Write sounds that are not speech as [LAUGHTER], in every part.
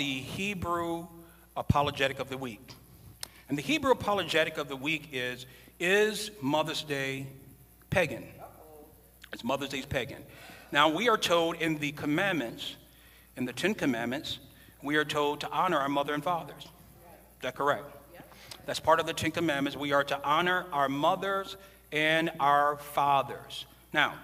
the Hebrew apologetic of the week. And the Hebrew apologetic of the week is Is Mother's Day pagan? It's Mother's Day's pagan. Now, we are told in the commandments, in the Ten Commandments, we are told to honor our mother and fathers. Is that correct? That's part of the Ten Commandments. We are to honor our mothers and our fathers. Now,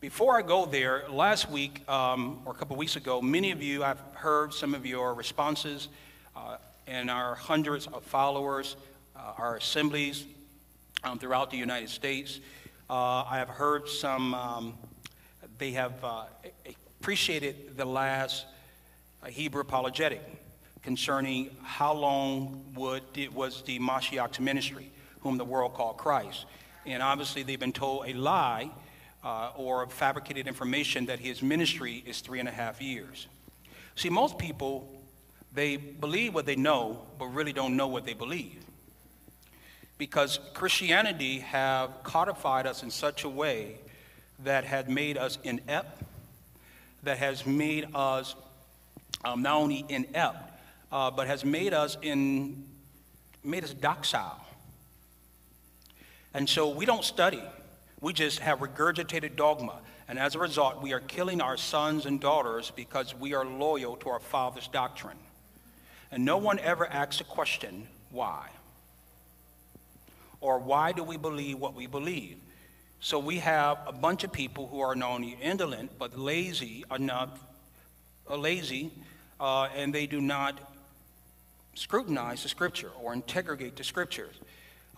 before I go there, last week um, or a couple weeks ago, many of you, I've heard some of your responses uh, and our hundreds of followers, uh, our assemblies um, throughout the United States. Uh, I have heard some, um, they have uh, appreciated the last uh, Hebrew apologetic concerning how long would, it was the Mashiach's ministry, whom the world called Christ. And obviously, they've been told a lie uh, or fabricated information that his ministry is three and a half years. See, most people, they believe what they know, but really don't know what they believe. Because Christianity have codified us in such a way that had made us inept, that has made us um, not only inept, uh, but has made us in made us docile. And so we don't study. We just have regurgitated dogma. And as a result, we are killing our sons and daughters because we are loyal to our father's doctrine. And no one ever asks a question, why? Or why do we believe what we believe? So we have a bunch of people who are not only indolent, but lazy enough, uh, lazy, uh, and they do not scrutinize the scripture or interrogate the scriptures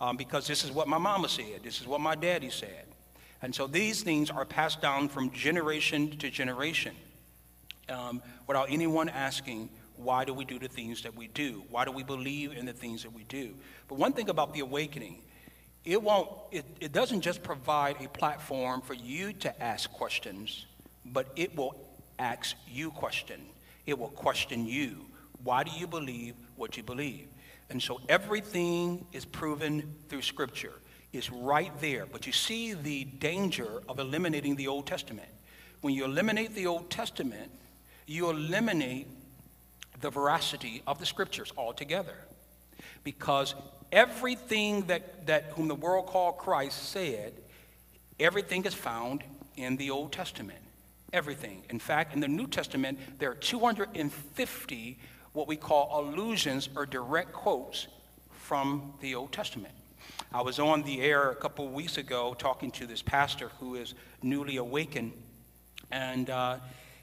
um, because this is what my mama said, this is what my daddy said. And so these things are passed down from generation to generation um, without anyone asking, why do we do the things that we do? Why do we believe in the things that we do? But one thing about the awakening, it won't, it, it doesn't just provide a platform for you to ask questions, but it will ask you questions. It will question you. Why do you believe what you believe? And so everything is proven through Scripture. It's right there. But you see the danger of eliminating the Old Testament. When you eliminate the Old Testament, you eliminate the veracity of the Scriptures altogether. Because everything that, that whom the world called Christ said, everything is found in the Old Testament. Everything. In fact, in the New Testament, there are 250 what we call allusions or direct quotes from the Old Testament. I was on the air a couple of weeks ago talking to this pastor who is newly awakened, and uh,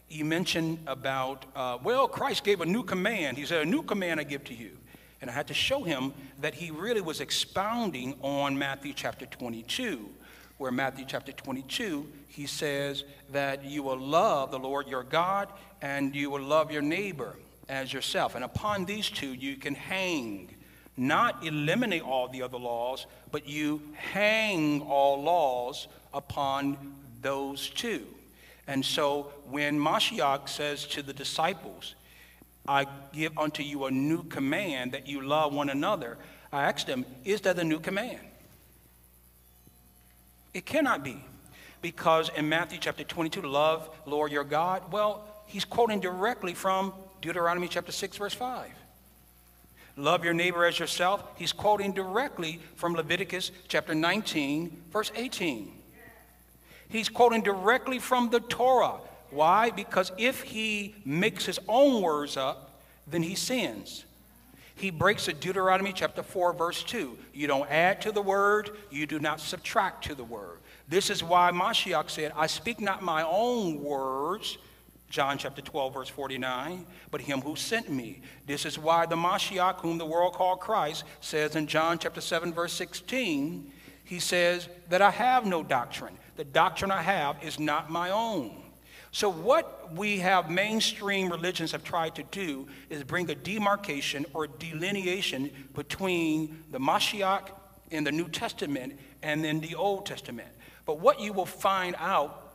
he mentioned about, uh, well, Christ gave a new command. He said, A new command I give to you. And I had to show him that he really was expounding on Matthew chapter 22, where Matthew chapter 22, he says that you will love the Lord your God and you will love your neighbor as yourself. And upon these two, you can hang. Not eliminate all the other laws, but you hang all laws upon those two. And so when Mashiach says to the disciples, I give unto you a new command that you love one another, I asked them, Is that a new command? It cannot be. Because in Matthew chapter 22, love Lord your God, well, he's quoting directly from Deuteronomy chapter 6, verse 5. Love your neighbor as yourself. He's quoting directly from Leviticus chapter 19, verse 18. He's quoting directly from the Torah. Why? Because if he makes his own words up, then he sins. He breaks a Deuteronomy chapter 4, verse 2. You don't add to the word, you do not subtract to the word. This is why Mashiach said, I speak not my own words, John chapter 12, verse 49, but him who sent me. This is why the Mashiach, whom the world called Christ, says in John chapter 7, verse 16, he says that I have no doctrine. The doctrine I have is not my own. So, what we have mainstream religions have tried to do is bring a demarcation or delineation between the Mashiach in the New Testament and then the Old Testament. But what you will find out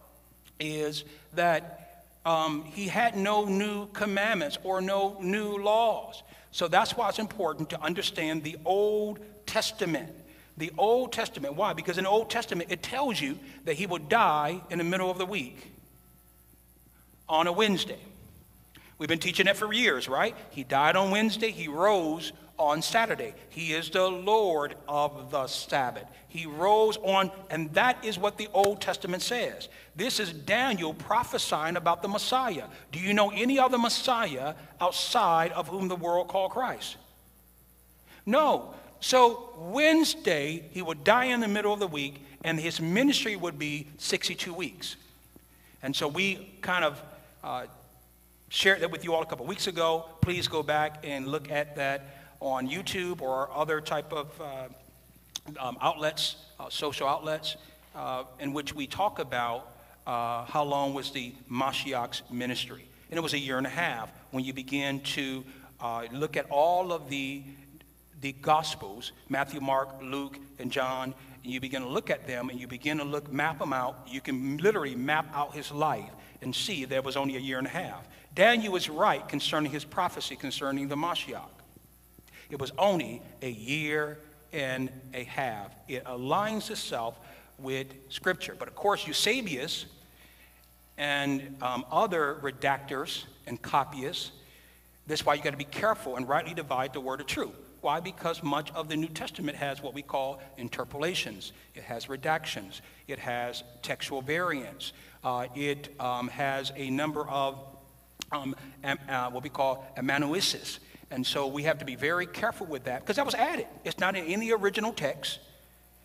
is that um, he had no new commandments or no new laws. So that's why it's important to understand the Old Testament. The Old Testament. Why? Because in the Old Testament, it tells you that he would die in the middle of the week on a Wednesday. We've been teaching that for years, right? He died on Wednesday, he rose on Saturday. He is the Lord of the Sabbath. He rose on, and that is what the Old Testament says. This is Daniel prophesying about the Messiah. Do you know any other Messiah outside of whom the world called Christ? No. So Wednesday, he would die in the middle of the week, and his ministry would be 62 weeks. And so we kind of uh, shared that with you all a couple weeks ago. Please go back and look at that on YouTube or other type of uh, um, outlets, uh, social outlets, uh, in which we talk about uh, how long was the Mashiach's ministry. And it was a year and a half when you begin to uh, look at all of the, the Gospels, Matthew, Mark, Luke, and John, and you begin to look at them and you begin to look, map them out. You can literally map out his life and see there was only a year and a half. Daniel was right concerning his prophecy concerning the Mashiach. It was only a year and a half. It aligns itself with Scripture. But of course, Eusebius and um, other redactors and copyists, that's why you got to be careful and rightly divide the word of truth. Why? Because much of the New Testament has what we call interpolations. It has redactions. It has textual variants. Uh, it um, has a number of um, uh, what we call amanuensis. And so we have to be very careful with that because that was added. It's not in any original text.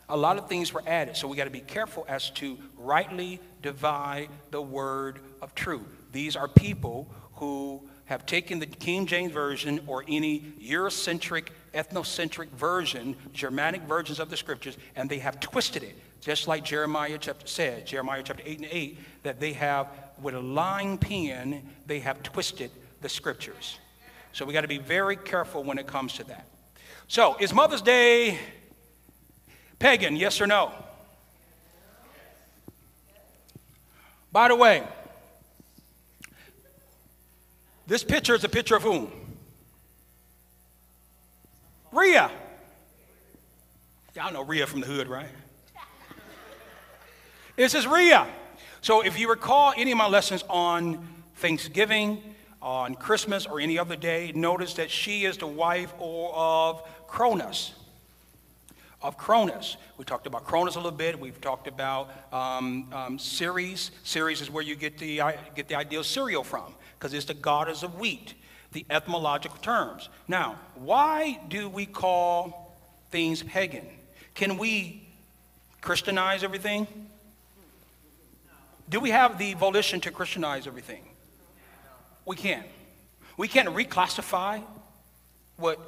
A lot of things were added. So we got to be careful as to rightly divide the word of truth. These are people who have taken the King James Version or any Eurocentric, ethnocentric version, Germanic versions of the scriptures, and they have twisted it. Just like Jeremiah chapter said, Jeremiah chapter 8 and 8, that they have, with a lying pen, they have twisted the scriptures. So we got to be very careful when it comes to that. So, is Mother's Day pagan, yes or no? By the way, this picture is a picture of whom? Rhea. Y'all know Rhea from the hood, right? This is Rhea. So if you recall any of my lessons on Thanksgiving, on Christmas or any other day, notice that she is the wife of Cronus. Of Cronus. We talked about Cronus a little bit. We've talked about um, um, Ceres. Ceres is where you get the, get the idea of cereal from, because it's the goddess of wheat, the etymological terms. Now, why do we call things pagan? Can we Christianize everything? Do we have the volition to Christianize everything? We can't. We can't reclassify what,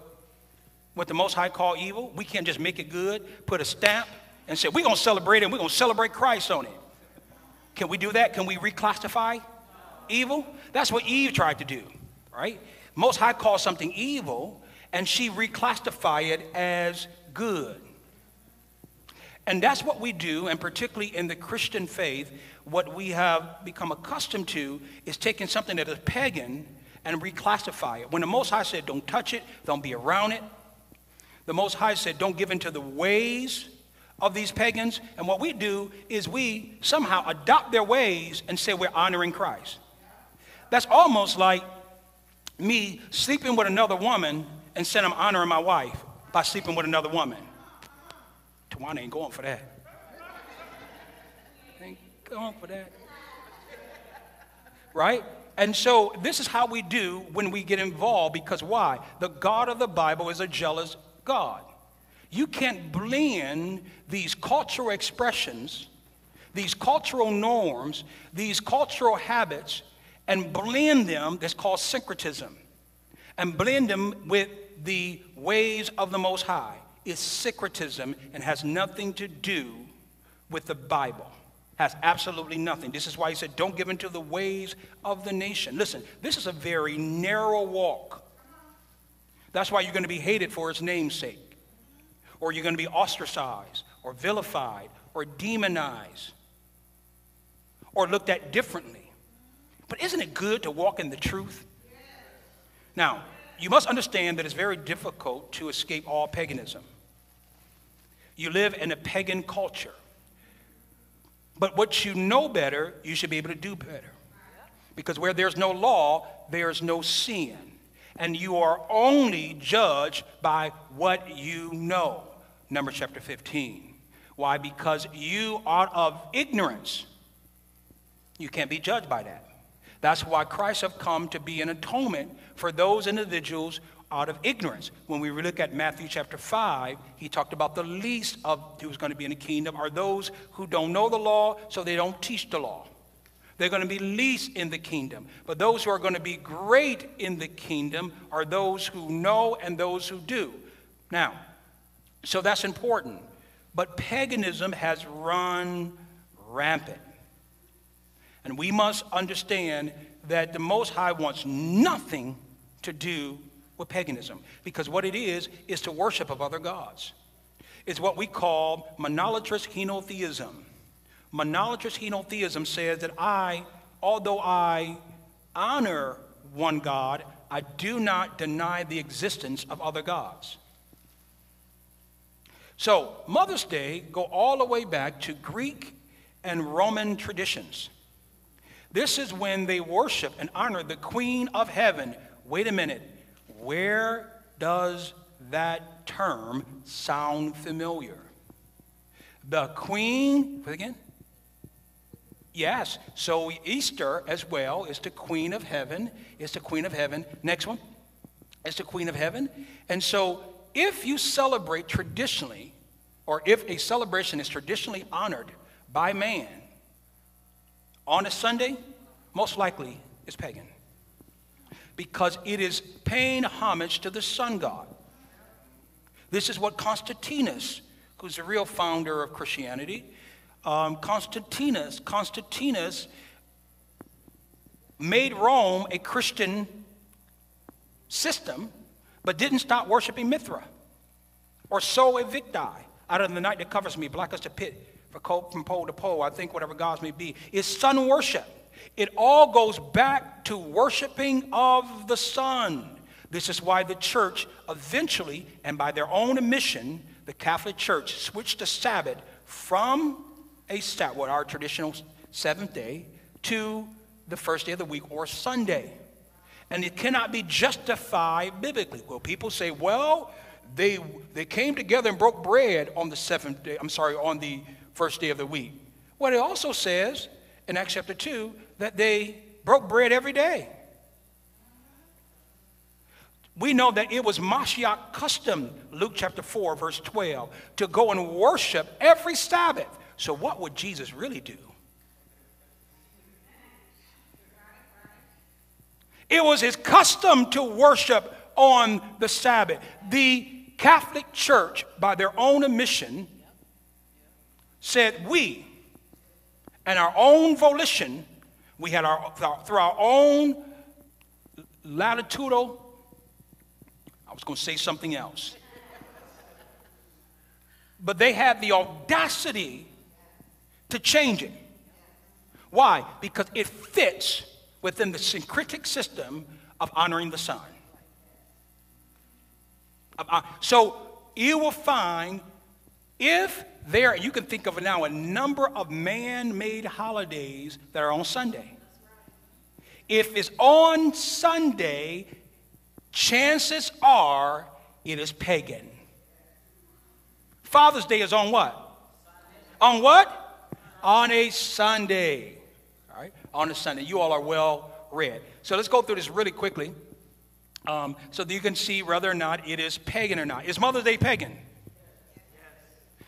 what the Most High call evil. We can't just make it good, put a stamp, and say, we're going to celebrate it and we're going to celebrate Christ on it. Can we do that? Can we reclassify evil? That's what Eve tried to do, right? Most High called something evil, and she reclassified it as good. And that's what we do, and particularly in the Christian faith, what we have become accustomed to is taking something that is pagan and reclassify it. When the Most High said, don't touch it, don't be around it, the Most High said, don't give into the ways of these pagans. And what we do is we somehow adopt their ways and say we're honoring Christ. That's almost like me sleeping with another woman and saying I'm honoring my wife by sleeping with another woman. Tawana ain't going for that on for that. Right? And so this is how we do when we get involved because why? The God of the Bible is a jealous God. You can't blend these cultural expressions, these cultural norms, these cultural habits, and blend them, that's called syncretism, and blend them with the ways of the Most High. It's syncretism and has nothing to do with the Bible has absolutely nothing. This is why he said, Don't give into the ways of the nation. Listen, this is a very narrow walk. That's why you're going to be hated for its namesake, or you're going to be ostracized, or vilified, or demonized, or looked at differently. But isn't it good to walk in the truth? Now, you must understand that it's very difficult to escape all paganism. You live in a pagan culture. But what you know better, you should be able to do better. Because where there's no law, there's no sin. And you are only judged by what you know. Numbers chapter 15. Why? Because you, are of ignorance, you can't be judged by that. That's why Christ have come to be an atonement for those individuals out of ignorance. When we look at Matthew chapter 5, he talked about the least of who's going to be in the kingdom are those who don't know the law, so they don't teach the law. They're going to be least in the kingdom. But those who are going to be great in the kingdom are those who know and those who do. Now, so that's important. But paganism has run rampant. And we must understand that the Most High wants nothing to do with paganism because what it is is to worship of other gods. It's what we call monolatrous henotheism. Monolatrous henotheism says that I, although I honor one God, I do not deny the existence of other gods. So, Mother's Day go all the way back to Greek and Roman traditions. This is when they worship and honor the Queen of Heaven. Wait a minute. Where does that term sound familiar? The Queen, again? Yes. So Easter as well is the Queen of Heaven. is the Queen of Heaven. Next one. is the Queen of Heaven. And so if you celebrate traditionally, or if a celebration is traditionally honored by man, on a Sunday, most likely it's pagan. Because it is paying homage to the sun god. This is what Constantinus, who's the real founder of Christianity, um, Constantinus, Constantinus made Rome a Christian system, but didn't stop worshiping Mithra or Sol Invicti out of the night that covers me, black as the pit from pole to pole, I think whatever gods may be, is sun worship. It all goes back to worshiping of the sun. This is why the church eventually, and by their own admission, the Catholic Church switched the Sabbath from a Sabbath, what our traditional seventh day, to the first day of the week or Sunday. And it cannot be justified biblically. Well, people say, well, they, they came together and broke bread on the seventh day, I'm sorry, on the first day of the week. Well, it also says in Acts chapter 2 that they broke bread every day. We know that it was Mashiach custom, Luke chapter 4, verse 12, to go and worship every Sabbath. So, what would Jesus really do? It was his custom to worship on the Sabbath. The Catholic Church, by their own admission, said we, and our own volition, we had our, through our own latitudinal, I was going to say something else. But they had the audacity to change it. Why? Because it fits within the syncretic system of honoring the sun. Uh, so you will find if there, you can think of now a number of man made holidays that are on Sunday. If it's on Sunday, chances are it is pagan. Father's Day is on what? On what? On a Sunday. All right, on a Sunday. You all are well read. So let's go through this really quickly um, so that you can see whether or not it is pagan or not. Is Mother's Day pagan?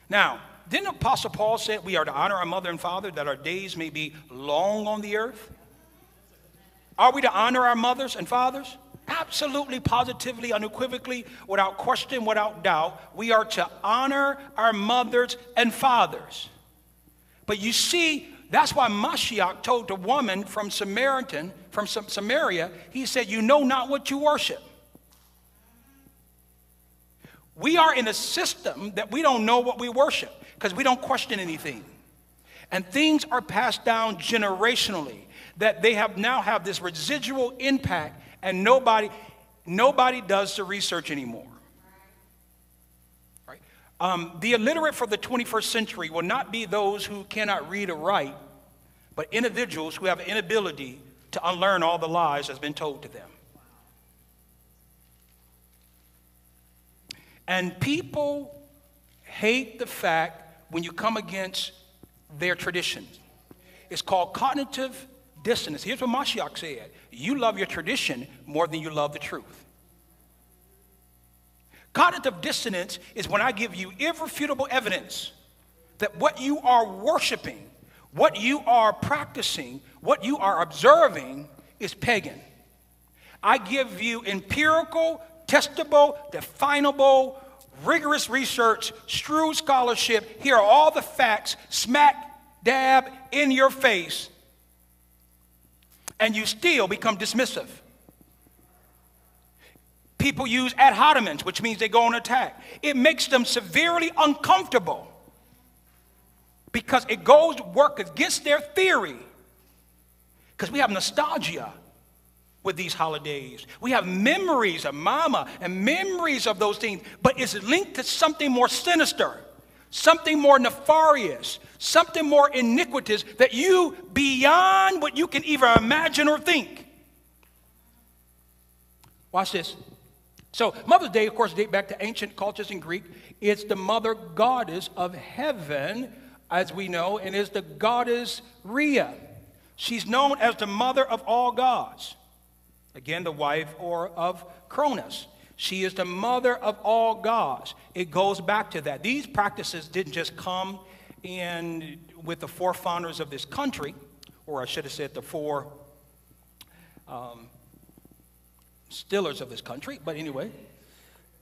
Now, didn't Apostle Paul say we are to honor our mother and father that our days may be long on the earth? Are we to honor our mothers and fathers? Absolutely, positively, unequivocally, without question, without doubt. We are to honor our mothers and fathers. But you see, that's why Mashiach told the woman from Samaritan, from Samaria, he said, You know not what you worship. We are in a system that we don't know what we worship because we don't question anything. And things are passed down generationally that they have now have this residual impact and nobody nobody does the research anymore. Right? Um, the illiterate for the 21st century will not be those who cannot read or write, but individuals who have an inability to unlearn all the lies that's been told to them. And people hate the fact when you come against their traditions. It's called cognitive dissonance. Here's what Mashiach said You love your tradition more than you love the truth. Cognitive dissonance is when I give you irrefutable evidence that what you are worshiping, what you are practicing, what you are observing is pagan. I give you empirical, testable, definable, rigorous research, shrewd scholarship. Here are all the facts, smack dab in your face, and you still become dismissive. People use ad hominems, which means they go on attack. It makes them severely uncomfortable because it goes to work against their theory. Because we have nostalgia with these holidays. We have memories of mama and memories of those things, but it's linked to something more sinister, something more nefarious, something more iniquitous that you, beyond what you can even imagine or think. Watch this. So, Mother's Day, of course, date back to ancient cultures in Greek. It's the mother goddess of heaven, as we know, and is the goddess Rhea. She's known as the mother of all gods. Again, the wife or of Cronus. She is the mother of all gods. It goes back to that. These practices didn't just come in with the forefathers of this country, or I should have said the four um, stillers of this country, but anyway.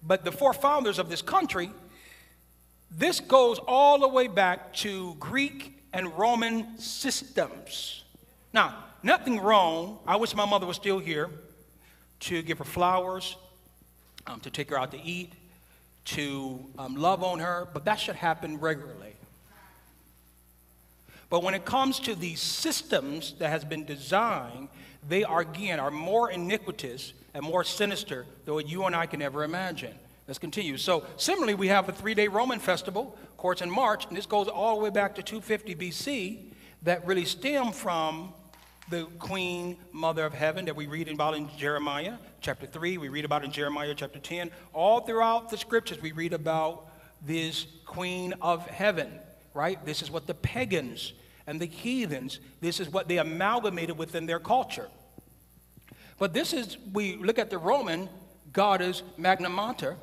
But the forefathers of this country, this goes all the way back to Greek and Roman systems. Now, nothing wrong. I wish my mother was still here to give her flowers, um, to take her out to eat, to um, love on her, but that should happen regularly. But when it comes to these systems that has been designed, they are again are more iniquitous and more sinister than what you and I can ever imagine. Let's continue. So similarly, we have a three-day Roman festival, of course, in March, and this goes all the way back to 250 BC, that really stem from the queen mother of heaven that we read about in Jeremiah chapter 3, we read about in Jeremiah chapter 10. All throughout the scriptures, we read about this queen of heaven, right? This is what the pagans and the heathens, this is what they amalgamated within their culture. But this is, we look at the Roman goddess Magna Mater,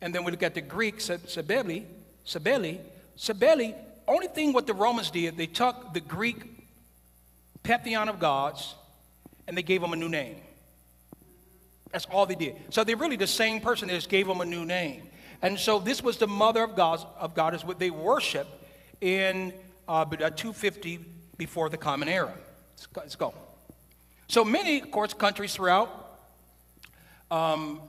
and then we look at the Greek Cybele, Cybele, Cybele, only thing what the Romans did, they took the Greek pantheon of gods, and they gave them a new name. That's all they did. So they're really the same person. They just gave them a new name. And so this was the mother of God, of God is what they worship in uh, 250 before the Common Era. Let's go. So many, of course, countries throughout, um,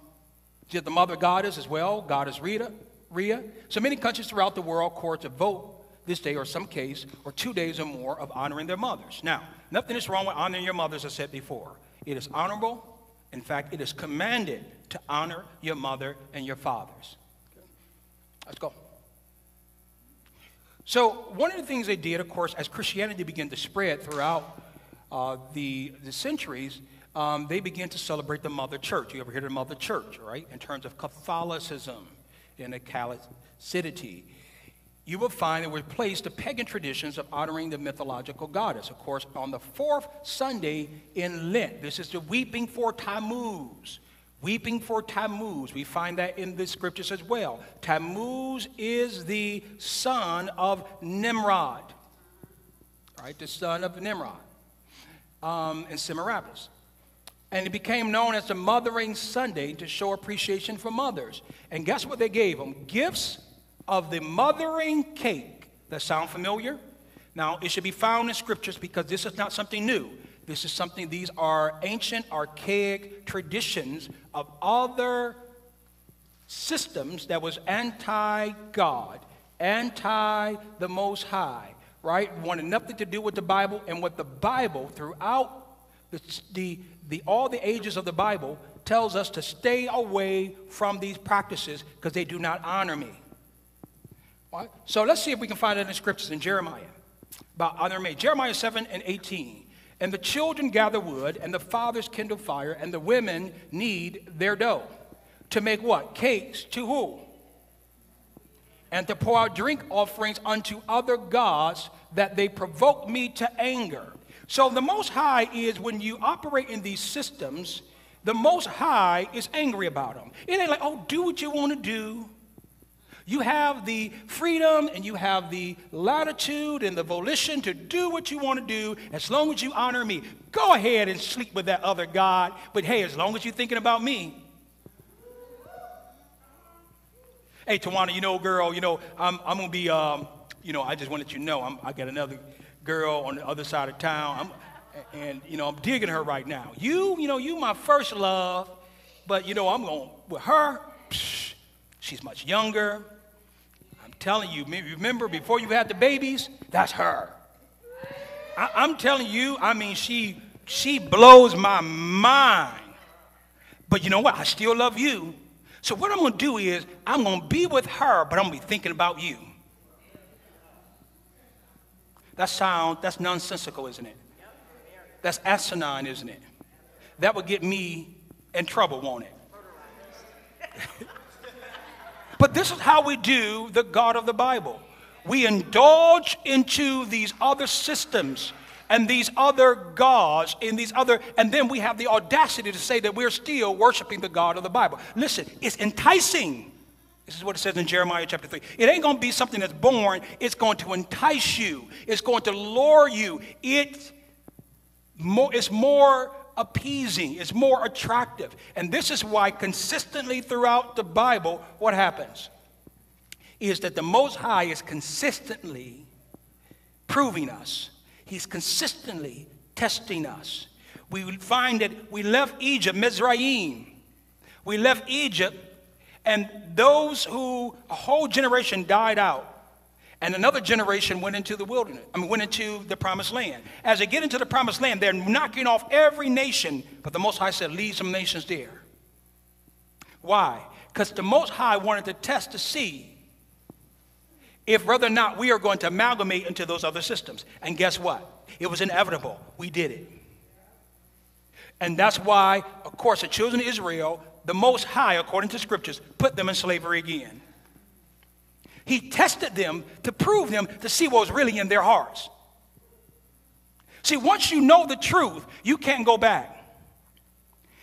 the mother goddess as well, goddess Rita, Rhea. So many countries throughout the world, of course, vote this day or some case, or two days or more of honoring their mothers. Now, nothing is wrong with honoring your mothers, as I said before. It is honorable. In fact, it is commanded to honor your mother and your fathers. Let's go. So, one of the things they did, of course, as Christianity began to spread throughout uh, the, the centuries, um, they began to celebrate the mother church. You ever hear of the mother church, right? In terms of Catholicism and the Catholicity you will find that we replaced the pagan traditions of honoring the mythological goddess. Of course, on the fourth Sunday in Lent, this is the weeping for Tammuz. Weeping for Tammuz. We find that in the scriptures as well. Tammuz is the son of Nimrod, right? The son of Nimrod um, in Semiramis. And it became known as the Mothering Sunday to show appreciation for mothers. And guess what they gave them? Gifts of the mothering cake. That sound familiar? Now, it should be found in scriptures because this is not something new. This is something, these are ancient, archaic traditions of other systems that was anti God, anti the Most High, right? Wanted nothing to do with the Bible and what the Bible, throughout the, the, the, all the ages of the Bible, tells us to stay away from these practices because they do not honor me. So let's see if we can find it in the scriptures in Jeremiah about honor me. Jeremiah 7 and 18. And the children gather wood, and the fathers kindle fire, and the women knead their dough. To make what? Cakes to who? And to pour out drink offerings unto other gods that they provoke me to anger. So the Most High is when you operate in these systems, the Most High is angry about them. It ain't like, oh, do what you want to do. You have the freedom and you have the latitude and the volition to do what you want to do as long as you honor me. Go ahead and sleep with that other God, but hey, as long as you're thinking about me. Hey, Tawana, you know, girl, you know, I'm, I'm going to be, um, you know, I just want to let you know, I'm, I got another girl on the other side of town. I'm, and, you know, I'm digging her right now. You, you know, you my first love, but, you know, I'm going, with her, psh, she's much younger telling you, remember before you had the babies? That's her. I, I'm telling you, I mean, she she blows my mind. But you know what? I still love you. So what I'm going to do is I'm going to be with her, but I'm to be thinking about you. That sound that's nonsensical, isn't it? That's asinine, isn't it? That would get me in trouble, won't it? [LAUGHS] But this is how we do the God of the Bible. We indulge into these other systems and these other gods in these other, and then we have the audacity to say that we're still worshiping the God of the Bible. Listen, it's enticing. This is what it says in Jeremiah chapter 3. It ain't going to be something that's born, it's going to entice you, it's going to lure you. It it's more appeasing, it's more attractive. And this is why, consistently throughout the Bible, what happens is that the Most High is consistently proving us, He's consistently testing us. We find that we left Egypt, Mizraim. We left Egypt, and those who, a whole generation died out and another generation went into the wilderness, I mean, went into the promised land. As they get into the promised land, they're knocking off every nation, but the Most High said, Leave some nations there. Why? Because the Most High wanted to test to see if whether or not we are going to amalgamate into those other systems. And guess what? It was inevitable. We did it. And that's why, of course, the children of Israel, the Most High, according to scriptures, put them in slavery again. He tested them to prove them to see what was really in their hearts. See, once you know the truth, you can't go back.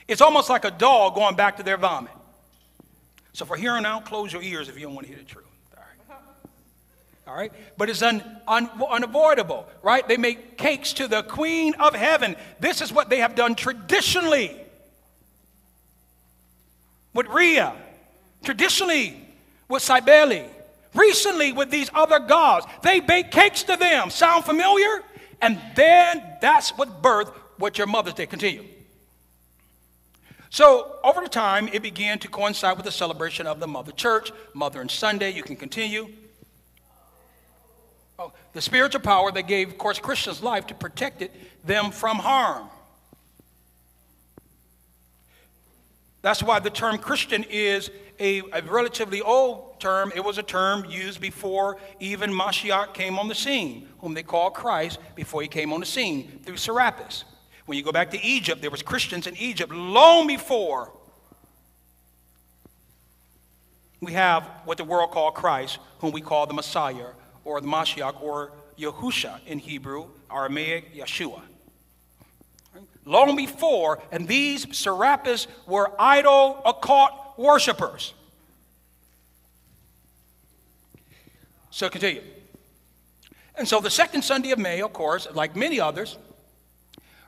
It's almost like a dog going back to their vomit. So for here on out, close your ears if you don't want to hear the truth. All right. All right? But it's un, un, unavoidable, right? They make cakes to the queen of heaven. This is what they have done traditionally with Rhea, traditionally with Cybele, recently with these other gods. They bake cakes to them. Sound familiar? And then that's what birthed what your mothers did. Continue. So, over the time, it began to coincide with the celebration of the Mother Church, Mothering Sunday. You can continue. Oh, the spiritual power that gave, of course, Christians life to protect it, them from harm. That's why the term Christian is a, a, relatively old term. It was a term used before even Mashiach came on the scene, whom they call Christ before he came on the scene through Serapis. When you go back to Egypt, there was Christians in Egypt long before we have what the world called Christ, whom we call the Messiah or the Mashiach or Yahusha in Hebrew, Aramaic, Yeshua long before, and these Serapis were idol occult worshipers. So continue. And so the second Sunday of May, of course, like many others,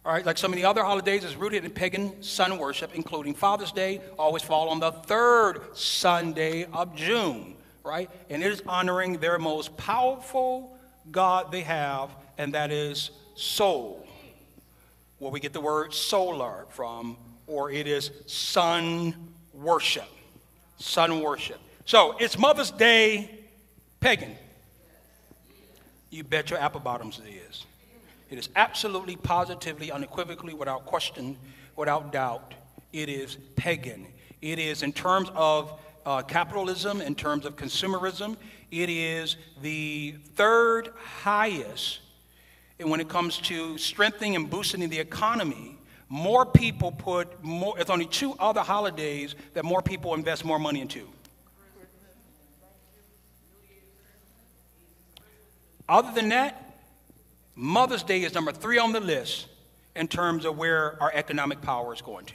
all right, like so many other holidays, is rooted in pagan sun worship, including Father's Day, always fall on the third Sunday of June, right? And it is honoring their most powerful God they have, and that is Sol where we get the word solar from, or it is sun worship. Sun worship. So it's Mother's Day pagan. You bet your apple bottoms it is. It is absolutely, positively, unequivocally, without question, without doubt, it is pagan. It is, in terms of uh, capitalism, in terms of consumerism, it is the third highest and when it comes to strengthening and boosting the economy, more people put more, it's only two other holidays that more people invest more money into. Other than that, Mother's Day is number three on the list in terms of where our economic power is going to.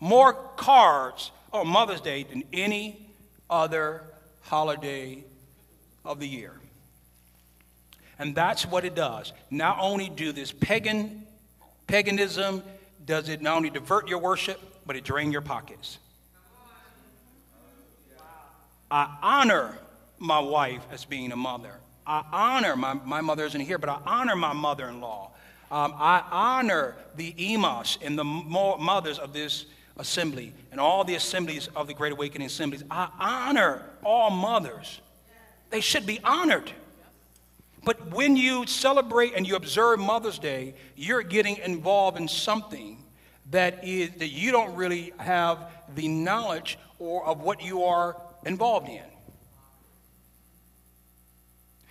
More cards on Mother's Day than any other holiday of the year. And that's what it does. Not only do this pagan paganism does it not only divert your worship, but it drain your pockets. I honor my wife as being a mother. I honor my, my mother isn't here, but I honor my mother in law. Um, I honor the imams and the mothers of this assembly and all the assemblies of the Great Awakening assemblies. I honor all mothers. They should be honored. But when you celebrate and you observe Mother's Day, you're getting involved in something that, is, that you don't really have the knowledge or of what you are involved in.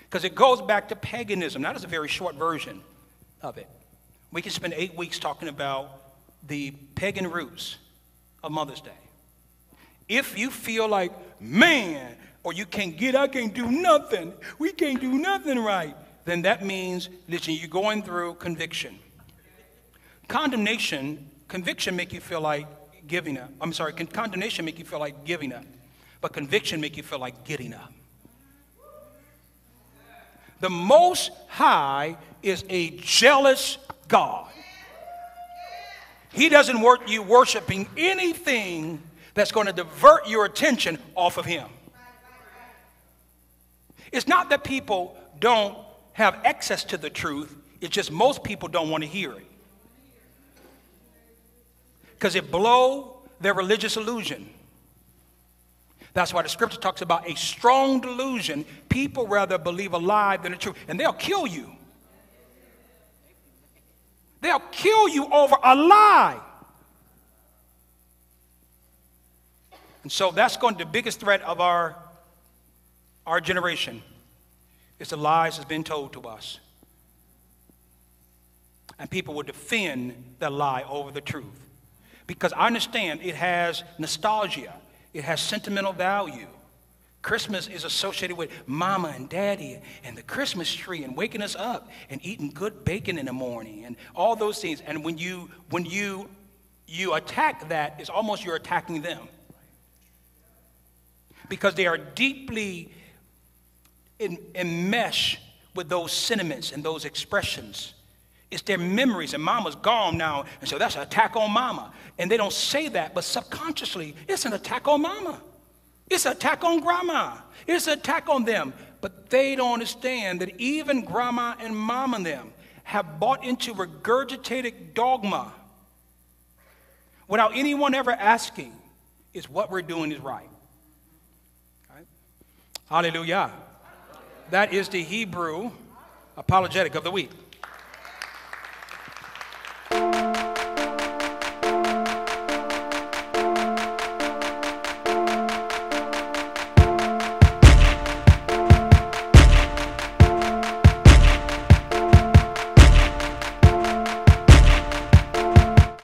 Because it goes back to paganism. That is a very short version of it. We can spend eight weeks talking about the pagan roots of Mother's Day. If you feel like, man, or you can't get, I can't do nothing, we can't do nothing right, then that means, listen, you're going through conviction. Condemnation, conviction make you feel like giving up. I'm sorry, condemnation make you feel like giving up. But conviction make you feel like getting up. The Most High is a jealous God. He doesn't want you worshiping anything that's going to divert your attention off of Him. It's not that people don't have access to the truth, it's just most people don't want to hear it. Because it blow their religious illusion. That's why the scripture talks about a strong delusion. People rather believe a lie than the truth, and they'll kill you. They'll kill you over a lie. And so that's going to be the biggest threat of our, our generation. Is the lies that's been told to us. And people will defend that lie over the truth. Because I understand it has nostalgia, it has sentimental value. Christmas is associated with mama and daddy and the Christmas tree and waking us up and eating good bacon in the morning and all those things. And when you when you you attack that, it's almost you're attacking them. Because they are deeply enmesh with those sentiments and those expressions. It's their memories, and mama's gone now, and so that's an attack on mama. And they don't say that, but subconsciously, it's an attack on mama. It's an attack on grandma. It's an attack on them. But they don't understand that even grandma and mama and them have bought into regurgitated dogma without anyone ever asking, is what we're doing is right. right? Hallelujah. That is the Hebrew apologetic of the week.